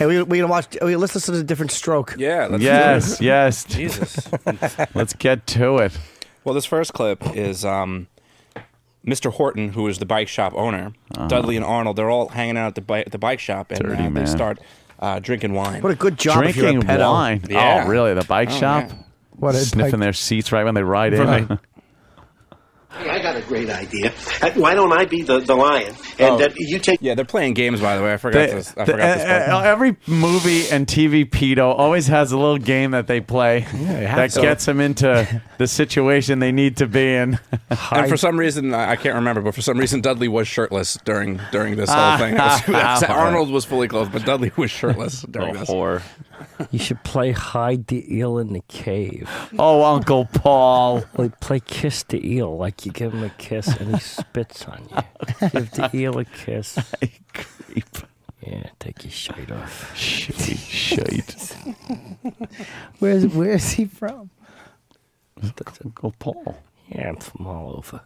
Hey, we we gonna watch. We, let's listen to a different stroke. Yeah. Let's Yes, yes. Jesus. Let's get to it. Well, this first clip is um, Mr. Horton, who is the bike shop owner. Dudley and Arnold, they're all hanging out at the, bi- the bike shop, and Dirty uh, they man. start uh, drinking wine. What a good job if you're a Drinking pedo. wine. Yeah. Oh, really? The bike Oh, shop? yeah. What Sniffing bike- their seats right when they ride in. Right. I got a great idea. Why don't I be the, the lion? And Oh. uh, you take. Yeah, they're playing games, by the way. I forgot They- this. I the- forgot this uh, uh, every movie and TV pedo always has a little game that they play that to. gets them into the situation they need to be in. and for some reason, I I can't remember, but for some reason, Dudley was shirtless during during this whole thing. That's- that's- Arnold was fully clothed, but Dudley was shirtless during this. Whore. You should play hide the eel in the cave. Oh, Uncle Paul. Like play kiss the eel, like you give him a kiss and he spits on you. Give the eel a kiss. Creep. Yeah, take your shirt off. Shitty shite. Where's Where's he from? Uncle Paul. Yeah, I'm from all over.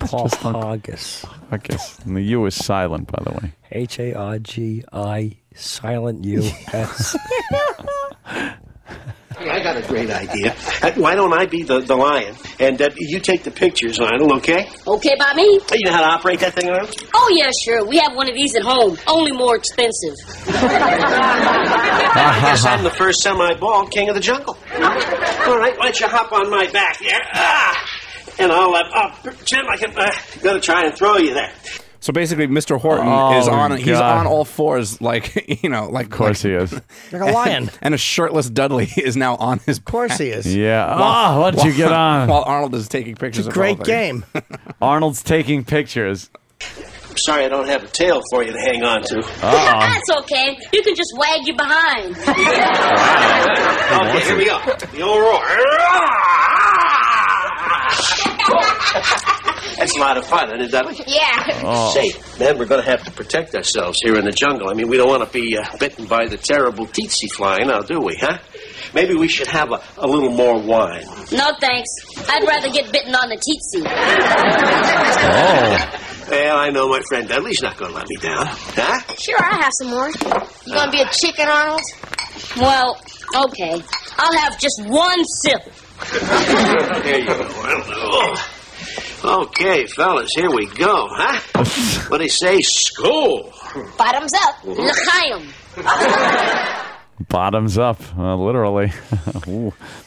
Paul Haggis. I guess. And the U is silent, by the way. H A R G I silent U S. Hey, I got a great idea. Why don't I be the, the lion? And uh, you take the pictures, Arnold, okay? Okay by me? You know how to operate that thing, Arnold? Oh, yeah, sure. We have one of these at home. Only more expensive. I guess I'm the first semi-bald king of the jungle. All right, why don't you hop on my back there? Ah! And I'll, uh, uh, pretend like I'm uh, going to try and throw you there. So basically, Mr. Horton Oh, is on. He's on all fours, like you know, like Of course he is. Like a lion. of And a shirtless Dudley is now on his. Of course he is. Yeah. Oh, what'd you get on? While Arnold is taking pictures. It's a of great game. Arnold's taking pictures. I'm sorry I don't have a tail for you to hang on to. Uh-uh. That's okay. You can just wag your behind. Okay, here we go. The old roar. That's a lot of fun, isn't it, Dudley? yeah. Say, man, we're going to have to protect ourselves here in the jungle. I mean, we don't want to be uh, bitten by the terrible tsetse fly now, do we, huh? Maybe we should have a, a little more wine. No thanks. I'd rather get bitten on the teetsy. Well, I know my friend Dudley's not going to let me down. Huh? Sure, I'll have some more. You gonna be a chicken, Arnold? Well, okay. I'll have just one sip. There you go. Well, Okay, fellas, here we go, huh? What do they say? School. Bottoms up. Mm-hmm. L'chaim. Bottoms up, uh, literally.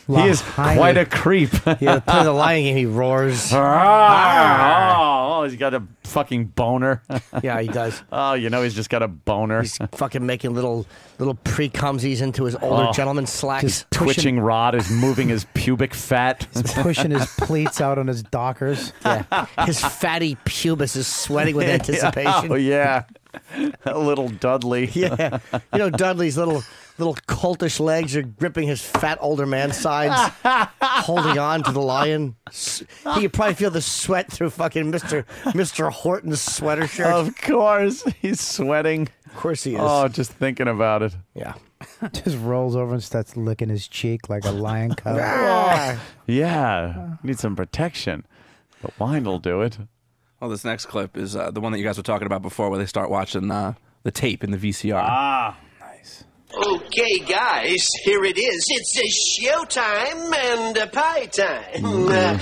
He is quite a creep. Yeah, play the lion game. He roars. oh, he's got a fucking boner. Yeah, he does. oh, you know he's just got a boner. He's fucking making little little pre cumsies into his older Oh. gentleman's slacks. Just Twitching rod is moving his pubic fat. He's Pushing his pleats out on his dockers. his fatty pubis is sweating with anticipation. oh yeah, a little Dudley. Yeah. You know, Dudley's little little cultish legs are gripping his fat older man's sides, holding on to the lion. He could probably feel the sweat through fucking Mr. Mr. Horton's sweater shirt. Of course, he's sweating. Of course he is. Oh, just thinking about it. yeah. Just rolls over and starts licking his cheek like a lion cub. Yeah, need some protection. But wine will do it. Well, this next clip is uh, the one that you guys were talking about before, where they start watching uh, the tape in the VCR. Ah, Okay, guys, here it is. It's a showtime and a pie time. Uh,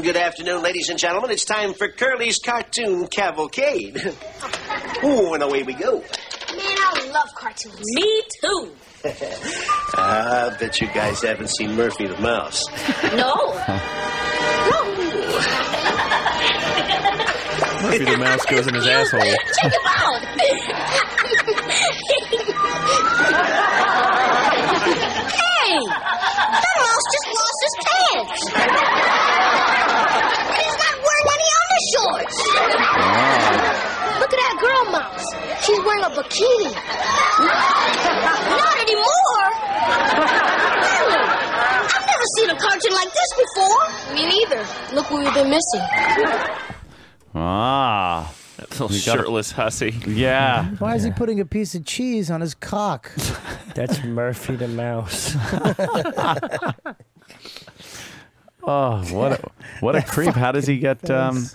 good afternoon, ladies and gentlemen. It's time for Curly's Cartoon Cavalcade. Oh, and away we go. Man, I love cartoons. Me too. I bet you guys haven't seen Murphy the Mouse. No. Murphy the mouse goes in his asshole. Check him out. She's wearing. Not anymore. Really? I've never seen a cartoon like this before. Me neither. Look what we've been missing. ah, That Little You gotta- shirtless hussy. yeah. Why is he putting a piece of cheese on his cock? That's Murphy the Mouse. Oh, what a, what a creep! How does he get? Um,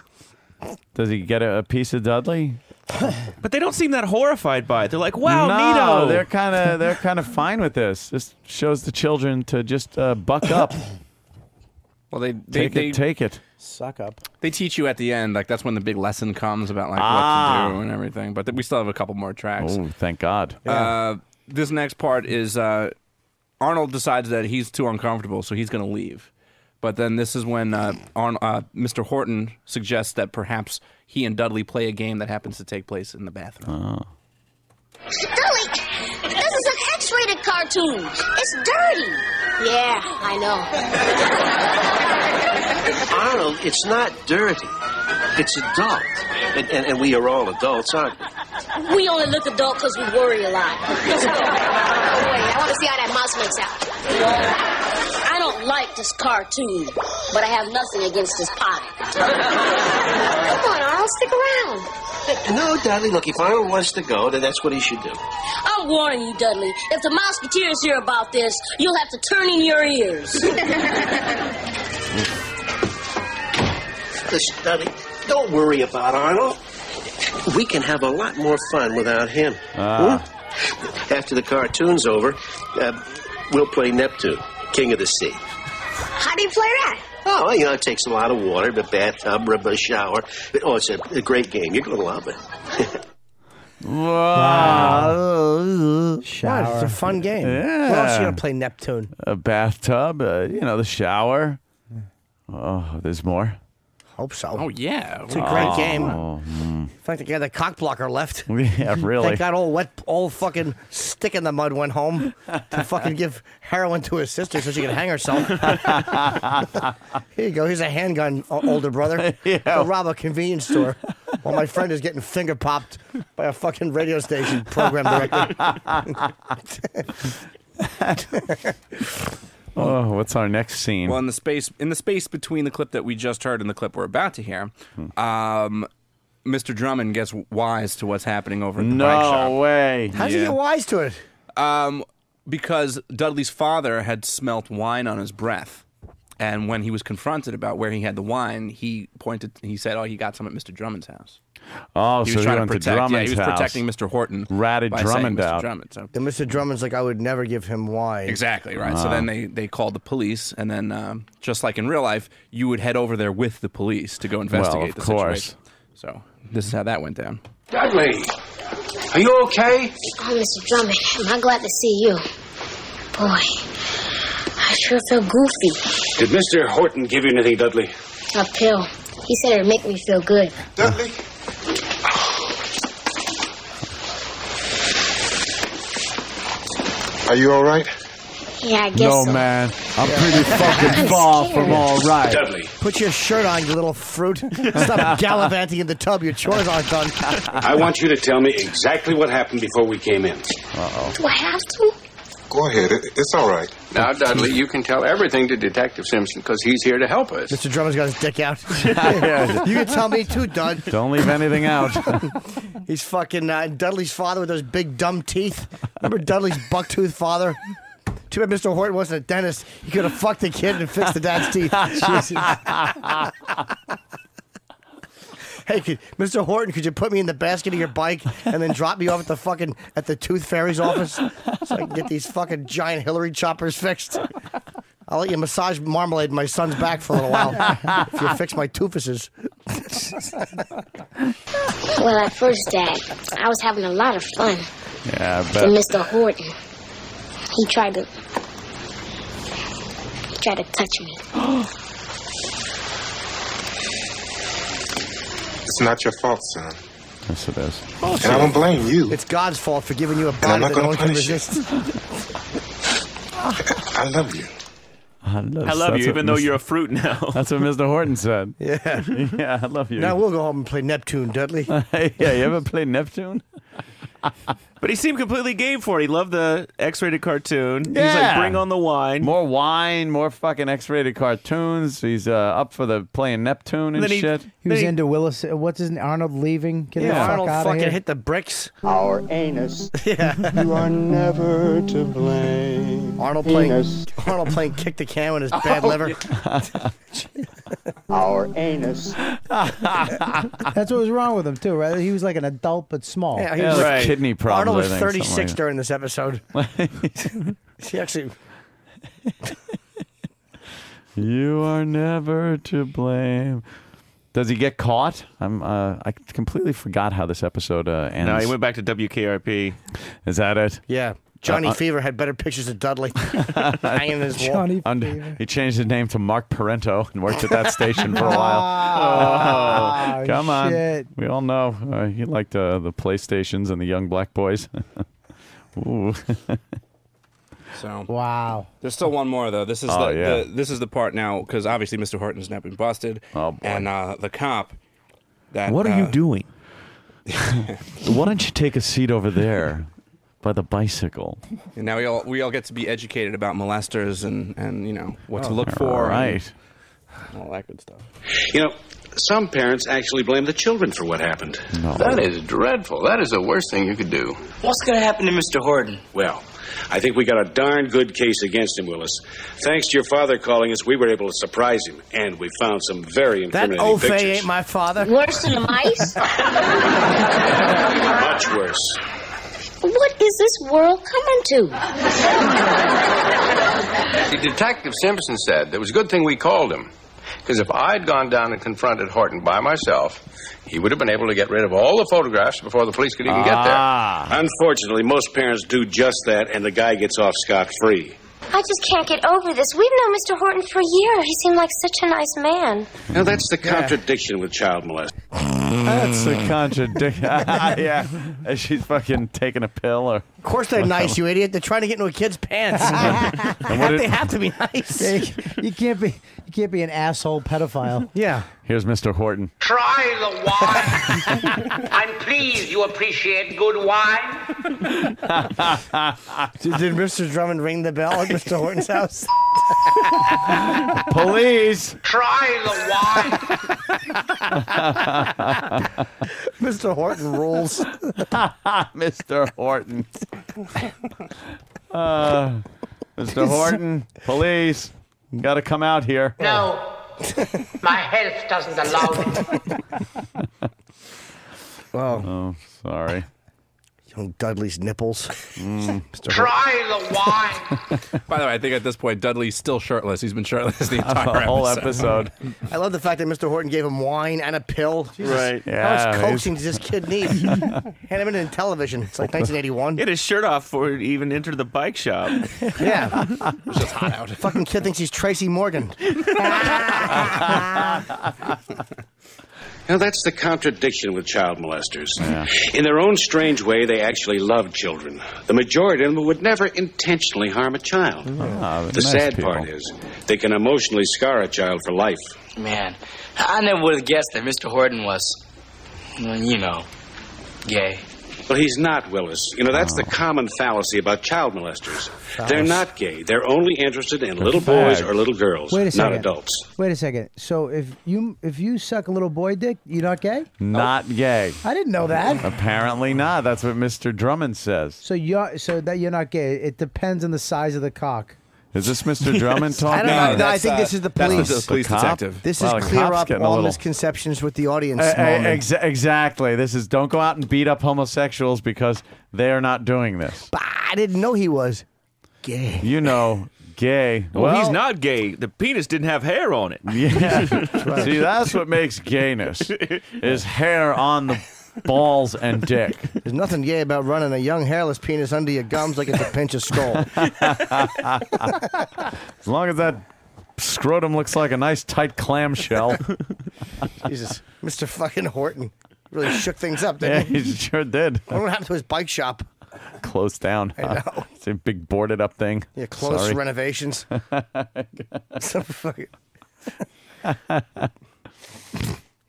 does he get a, a piece of Dudley? But they don't seem that horrified by it. They're like, "Wow, no, neato." they're kind of they're kind of fine with this. This shows the children to just uh, buck up, Well, they they take they, it, take it. Suck up. they teach you at the end. Like that's when the big lesson comes about like what Ah. to do and everything. But th- we still have a couple more tracks. Oh, thank God. Uh, this next part is uh, Arnold decides that he's too uncomfortable, so he's going to leave. But then this is when uh, Arn- uh, Mr. Horton suggests that perhaps he and Dudley play a game that happens to take place in the bathroom. Dudley, this is an X-rated cartoon. It's dirty. Yeah, I know. Arnold, it's not dirty. It's adult. And, and, and we are all adults, aren't we? We only look adult because we worry a lot. Let's. Wait, I want to see how that mouse makes out. I don't like this cartoon, but I have nothing against this pie. Come on, Arnold, stick around. No, Dudley, look, if Arnold wants to go, then that's what he should do. I'm warning you, Dudley. If the Musketeers hear about this, you'll have to turn in your ears. Listen, Dudley, don't worry about Arnold. We can have a lot more fun without him. Ah. Hmm? After the cartoon's over, uh, we'll play Neptune, King of the Sea. How do you play that? Oh, well, you know, it takes a lot of water, the bathtub, rub a shower. But, oh, it's a, a great game. You're going to love it. Wow. What? It's a fun game. Yeah. What else are you gonna play Neptune? A bathtub, uh, you know, the shower. Oh, there's more. Hope so. Oh yeah, It's a great oh. game. Oh, In fact, the guy, the cock blocker left. yeah, really. That got all wet, all fucking stick in the mud, went home to fucking give heroin to his sister so she could hang herself. Here you go. Here's a handgun, older brother. Yeah. Go rob a convenience store while my friend is getting finger popped by a fucking radio station program director. Oh, what's our next scene? Well, in the space in the space between the clip that we just heard and the clip we're about to hear, Hmm. um, Mr. Drummond gets wise to what's happening over at the bike shop. no way. How's he Yeah. get wise to it? Um, because Dudley's father had smelt wine on his breath. And when he was confronted about where he had the wine, he pointed. He said, "Oh, he got some at Mr. Drummond's house." Oh, He so was he trying went to to protect. Yeah, he was house. protecting Mr. Horton. Ratted by Drummond Mr. out. Drummond. So And Mr. Drummond's like, I would never give him wine. Exactly right. So then they they called the police, and then um, just like in real life, you would head over there with the police to go investigate well, of the course. situation. So this is how that went down. Dudley, are you okay? Oh, Mr. Drummond, am I glad to see you? Boy, I sure feel goofy. Did Mr. Horton give you anything, Dudley? A pill. He said it'd make me feel good. Dudley? Are you all right? Yeah, I guess so. No, so. man. I'm pretty fucking I'm far scared. from all right. Dudley, Put your shirt on, you little fruit. Stop gallivanting in the tub. Your chores aren't done. I want you to tell me exactly what happened before we came in. Uh oh. Do I have to? Go ahead. It, it's all right. Now, Dudley, you can tell everything to Detective Simpson because he's here to help us. Mr. Drummond's got his dick out. you can tell me too, Dud. Don't leave anything out. He's fucking uh, Dudley's father with those big dumb teeth. Remember Dudley's bucktooth father? Too bad Mr. Horton wasn't a dentist. He could have fucked the kid and fixed the dad's teeth. Jesus. hey, could, Mr. Horton, could you put me in the basket of your bike and then drop me off at the fucking at the tooth fairy's office so I can get these fucking giant Hillary choppers fixed? I'll let you massage marmalade in my son's back for a little while if you fix my toofuses. Well, at first, Dad, I was having a lot of fun. yeah, I bet. Mr. Horton. He tried to. He tried to touch me. It's not your fault, son. Yes, it is. And I don't blame you. It's God's fault for giving you a I'm body that no gonna one can resist. I love you. I love, I love you, even though Mr. you're a fruit now. That's what Mr. Horton said. Yeah. Yeah, I love you. Now we'll go home and play Neptune, Dudley. yeah, you ever played Neptune? But he seemed completely game for it. He loved the X-rated cartoon. Yeah. He's like, bring on the wine. More wine, more fucking X-rated cartoons. He's uh, up for the playing Neptune and Then he- shit. He was They- into Willis. uh, What's his name? Arnold leaving? Get the Yeah, fuck Arnold out fucking of here. hit the bricks. Our anus. yeah. You are never to blame. Arnold playing Penis. Arnold playing kick the can with his bad liver. our anus. That's what was wrong with him too, right? He was like an adult but small. Yeah, he was like, kidney problems. Arnold was think, 36 like during this episode. he actually. You are never to blame. Does he get caught? I'm. Uh, I completely forgot how this episode uh, ends. No, he went back to WKRP. Is that it? Yeah. Johnny Uh, uh, Fever had better pictures of Dudley hanging his wall. Johnny Under- Fever. he changed his name to Mark Parento and worked at that station for a while. Oh, Come on, shit. we all know uh, he liked uh, the PlayStations and the Young Black Boys. Ooh. So Wow. there's still one more though. This is Oh, the, yeah. the this is the part now because obviously Mr. Horton Horton's now been busted. Oh, boy. And uh, the cop. That What are uh, you doing? Why don't you take a seat over there by the bicycle? And now we all we all get to be educated about molesters and and you know what to look oh, for. right. And all that good stuff. You know, some parents actually blame the children for what happened. No. That is dreadful. That is the worst thing you could do. What's going to happen to Mr. Horton? Well, I think we got a darn good case against him, Willis. Thanks to your father calling us, we were able to surprise him, and we found some very That incriminating Ofe pictures. ain't my father. Worse than the mice? Much worse. What is this world coming to? Detective Simpson said it was a good thing we called him. Because if I'd gone down and confronted Horton by myself, he would have been able to get rid of all the photographs before the police could even get there. Ah. Unfortunately, most parents do just that, and the guy gets off scot free. I just can't get over this. We've known Mr. Horton for years. He seemed like such a nice man. Now, that's the contradiction with child molesting. That's a contradiction. yeah, she's fucking taking a pill or. Of course they're nice, you idiot. They're trying to get into a kid's pants. And what they have to be nice. you can't be you can't be an asshole pedophile. Yeah. Here's Mr. Horton. Try the wine. I'm pleased you appreciate good wine. Did, did Mr. Drummond ring the bell at Mr. Horton's house? Police. Try the wine. Mr. Horton rules. Mr. Horton. Uh, Mr. Horton, police, got to come out here. No, my health doesn't allow it. Oh, Oh, sorry. Young Dudley's nipples. Mm. Try the wine. By the way, I think at this point Dudley's still shirtless. He's been shirtless the entire The whole episode. episode. I love the fact that Mr. Horton gave him wine and a pill. Jesus. Right. How Yeah, much he's- coaxing does this kid need? Hand him in television. It's like 1981. Get his shirt off before he even entered the bike shop. Yeah. It's just hot out. Fucking kid thinks he's Tracy Morgan. Now, that's the contradiction with child molesters. In their own strange way, they actually love children. The majority of them would never intentionally harm a child. Ah, the nice sad people. part is, they can emotionally scar a child for life. Man, I never would have guessed that Mr. Horton was, well, you know, gay. Well, he's not, Willis. You know, that's the oh. common fallacy about child molesters. They're not gay. They're only interested in little boys or little girls, Wait a not second. adults. Wait a second. So if you if you suck a little boy dick, you're not gay? Not oh. gay. I didn't know that. Apparently not. That's what Mr. Drummond says. So you're so that you're not gay. It depends on the size of the cock. Is this Mr. Drummond talking? I don't know. No, No, I think uh, this is the that's police. the police The cop? detective. This Wow, is clear up all little- misconceptions with the audience. Eh, eh, ex- exactly. This is don't go out and beat up homosexuals because they are not doing this. Bah, I didn't know he was gay. You know, gay. Well, he's not gay. The penis didn't have hair on it. Yeah. See, that's what makes gayness is hair on the balls and dick. There's nothing gay about running a young hairless penis under your gums like it's a pinch of Skoal. As long as that scrotum looks like a nice tight clamshell. Jesus, Mr. fucking Horton really shook things up, yeah, didn't he? he sure did. I wonder what happened to his bike shop. Closed down. I know. It's a big boarded up thing. Yeah, close Sorry. renovations. Some fucking-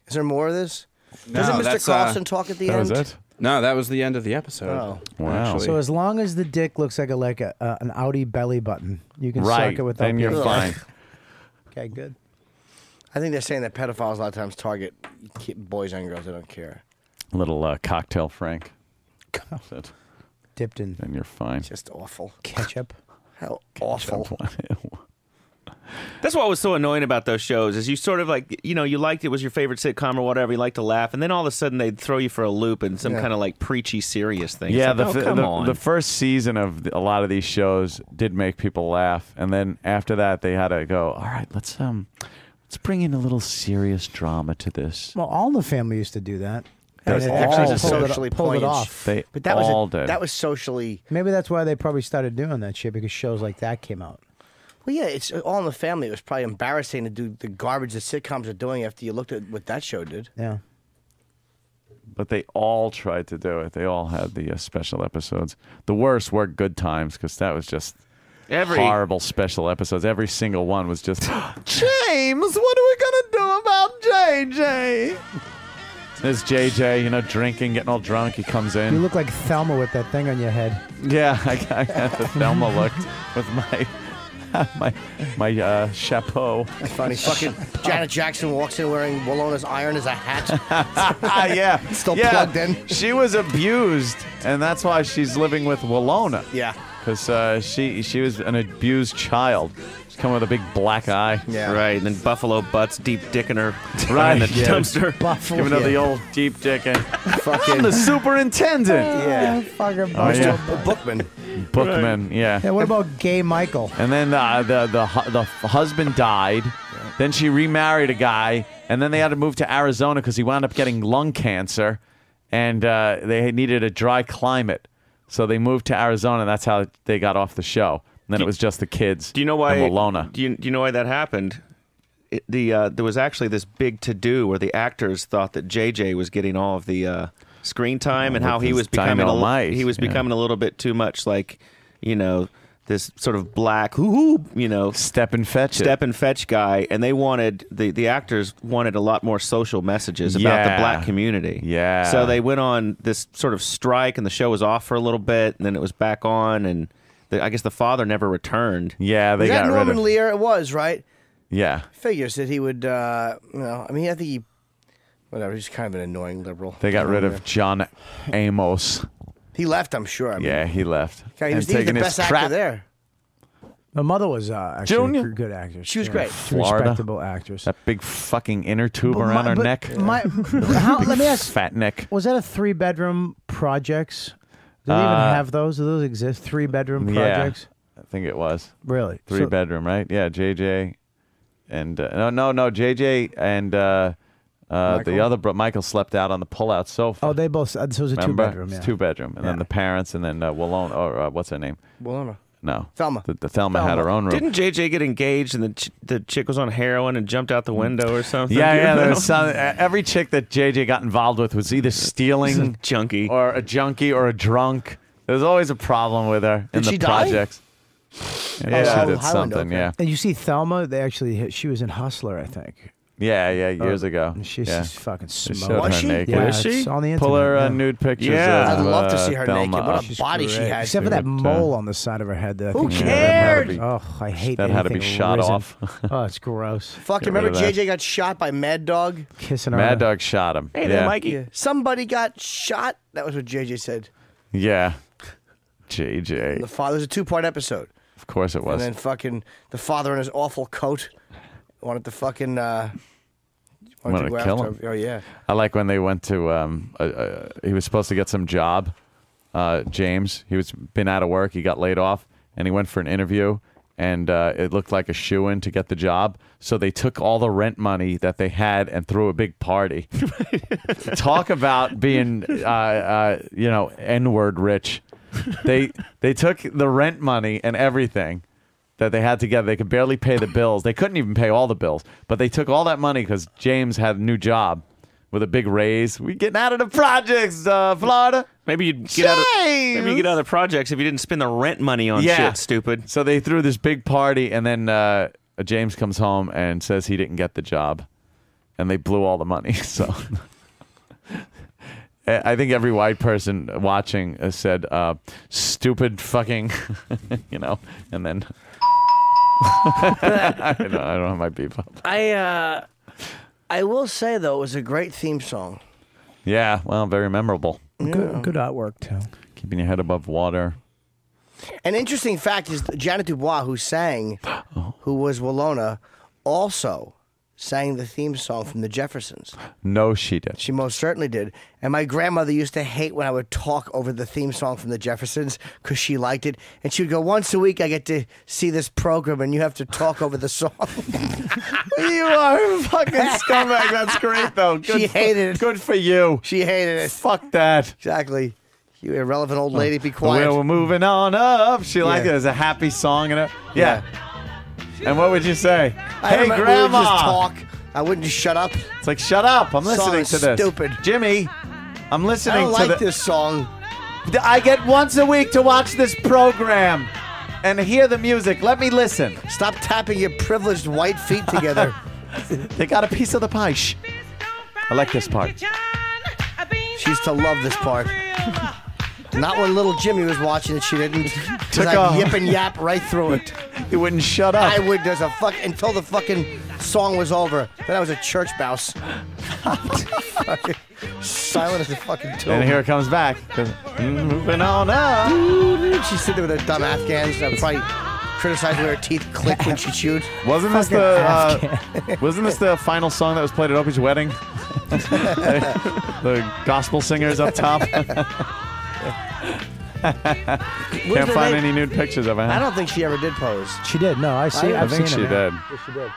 Is there more of this? No, Doesn't Mr. that's, uh, Carlson talk at the That end? was it? No, that was the end of the episode. Oh. Wow. actually. So as long as the dick looks like a like a, uh, an Audi belly button, you can Right. suck it without. Then you're being- fine. Okay, good. I think they're saying that pedophiles a lot of times target ki- boys and girls. They don't care. A little uh, cocktail, Frank. That's it. Dipped in Then you're fine. Just awful. ketchup. How awful. That's what was so annoying about those shows is you sort of like you know you liked it was your favorite sitcom or whatever you like to laugh and then all of a sudden they'd throw you for a loop in some Yeah. kind of like preachy serious thing. It's Yeah, like, the, oh, f- come the, on. the first season of the, a lot of these shows did make people laugh, and then after that they had to go. All right, let's um, let's bring in a little serious drama to this. Well, All in the Family used to do that. That was it actually actually just pulled it- socially pulled it poignant. off. They But that was a- did. that was socially. Maybe that's why they probably started doing that shit because shows like that came out. Well, yeah, it's all in the family. It was probably embarrassing to do the garbage that sitcoms are doing after you looked at what that show did. Yeah. but they all tried to do it. They all had the uh, special episodes. The worst were Good Times because that was just Every- horrible special episodes. Every single one was just James. What are we gonna do about JJ? There's JJ, you know, drinking, getting all drunk. He comes in. You look like Thelma with that thing on your head. Yeah, I, I got the Thelma look with my my my uh, chapeau. That's funny. Fucking Janet Jackson walks in wearing Willona's iron as a hat. Ah, yeah, Still yeah. plugged in. She was abused, and that's why she's living with Willona. Yeah. because uh, she she was an abused child. She's coming with a big black eye. Yeah. Right, and then Buffalo Butts deep dicking her Right, in the yeah. dumpster. Buffalo. Giving her the old deep dick Fucking I'm the superintendent. yeah. Fucking Oh, yeah. Bookman. Bookman, yeah. Yeah, what about Gay Michael? And then uh, the the hu- the f- husband died. Then she remarried a guy, and then they had to move to Arizona because he wound up getting lung cancer, and uh, they needed a dry climate, so they moved to Arizona. And that's how they got off the show. And then it was just the kids. Do you know why? And Willona. Do you, do you know why that happened? It, the uh, there was actually this big to do where the actors thought that JJ was getting all of the uh, screen time and how he was becoming a, dynamite, he was yeah. becoming a little bit too much like you know this sort of black hoo you know Step and fetch it. step and fetch guy and they wanted the the actors wanted a lot more social messages about Yeah. the black community Yeah. so they went on this sort of strike and the show was off for a little bit and then it was back on and the, I guess the father never returned Yeah, they Was that got rid Norman of. Lear? It was, right? Yeah, Figures that he would, uh, you know, I mean, I think he, whatever, he's kind of an annoying liberal. they got rid of John Amos. He left, I'm sure. I mean, Yeah, he left. Okay, he was, he the taking his best actor crap- there. My mother was uh, actually Junior? a good actress. She was yeah. great. She's a Florida. respectable actress. That big fucking inner tube But around my- her neck. My, how, let me ask: Fat neck. Was that a three-bedroom projects? Do they even Uh, have those? Do those exist? Three-bedroom Yeah. projects? I think it was Really? three So- bedroom, right? Yeah, JJ, and uh, no, no, no, JJ and uh, the other bro, Michael slept out on the pull-out sofa. Oh, they both. Uh, so it was a Remember? two-bedroom. It's two bedroom, and then the parents, and then uh, Wallone, or uh, what's her name? Willona. No, Thelma. The, the Thelma, had her own room. Didn't JJ get engaged and the ch- the chick was on heroin and jumped out the window or something? yeah, yeah. There was some, every chick that JJ got involved with was either stealing junkie or a junkie or a drunk. There was always a problem with her in Did the she die? projects. Yeah, Oh, she Highlander, did something. okay. Yeah, And you see Thelma? They actually she was in Hustler, I think. Yeah, yeah. Years Oh, ago. She's yeah. just fucking They smoked. showed Was her she? naked. Yeah, Is she? it's on the internet. Pull her uh, nude pictures. Yeah. of, I'd love to uh, see her Thelma naked. What up. a body she has. Except for that uh, mole on the side of her head. That I Who think she- Yeah, had to cared? be- Oh, I hate That had to be shot risen. off. oh, it's gross. Fuck, Get remember rid of that. JJ got shot by Mad Dog? Kissing her. Mad Dog shot him. Hey yeah. there, Mikey. Yeah. Somebody got shot. That was what JJ said. Yeah. JJ. The father was a two part episode. Of course it was. And was. then fucking the father in his awful coat wanted to fucking uh Wanted to kill him. Oh yeah. I like when they went to. Um, uh, uh, he was supposed to get some job. Uh, James, he was been out of work. He got laid off, and he went for an interview. And uh, it looked like a shoe in to get the job. So they took all the rent money that they had and threw a big party. Talk about being, uh, uh, you know, N word rich. They they took the rent money and everything that they had together. They could barely pay the bills. They couldn't even pay all the bills, but they took all that money because James had a new job with a big raise. We getting out of the projects, uh, Florida. Maybe you'd get out of maybe you get out of the projects if you didn't spend the rent money on Yeah. shit, stupid. So they threw this big party, and then uh, James comes home and says he didn't get the job, and they blew all the money. So. I I think every white person watching uh, said, uh, "Stupid fucking," you know, and then I, don't, I don't have my beep up. I uh I will say though, it was a great theme song. Yeah, well, very memorable. Good, good artwork too. Keeping your head above water. An interesting fact is Ja'Net DuBois, who sang, who was Willona, also sang the theme song from the Jeffersons. No, she did. She most certainly did. And my grandmother used to hate when I would talk over the theme song from the Jeffersons because she liked it. And she would go, Once a week, I get to see this program, and you have to talk over the song. You are a fucking scumbag. That's great, though. Good she for- hated it. Good for you. She hated it. Fuck that. Exactly. You irrelevant old lady, be quiet. We're moving on up. She liked Yeah. it as a happy song. And a, yeah. And what would you say? I hey, remember we would Grandma. just talk. I wouldn't just shut up. It's like, shut up. I'm Song listening is to this. stupid. Jimmy, I'm listening I don't to like the- this song. I get once a week to watch this program and hear the music. Let me listen. Stop tapping your privileged white feet together. They got a piece of the pie. Shh. I like this part. She used to love this part. Not when little Jimmy was watching it, she didn't. Took I'd off. yip and yap right through it. He wouldn't shut up. I would. There's a fuck until the fucking song was over. Then I was a church mouse. Fucking Silent as a fucking tomb. And here it comes back. 'Cause Moving on up. She's sitting there with her dumb Afghans. I'd probably criticize where her teeth clicked when she chewed. Wasn't this the uh, wasn't this the final song that was played at Opie's wedding? the gospel singers up top. Can't find any nude pictures of her. I don't think she ever did pose. She did. No, I see. I I've think seen she her. did. Yes, she did.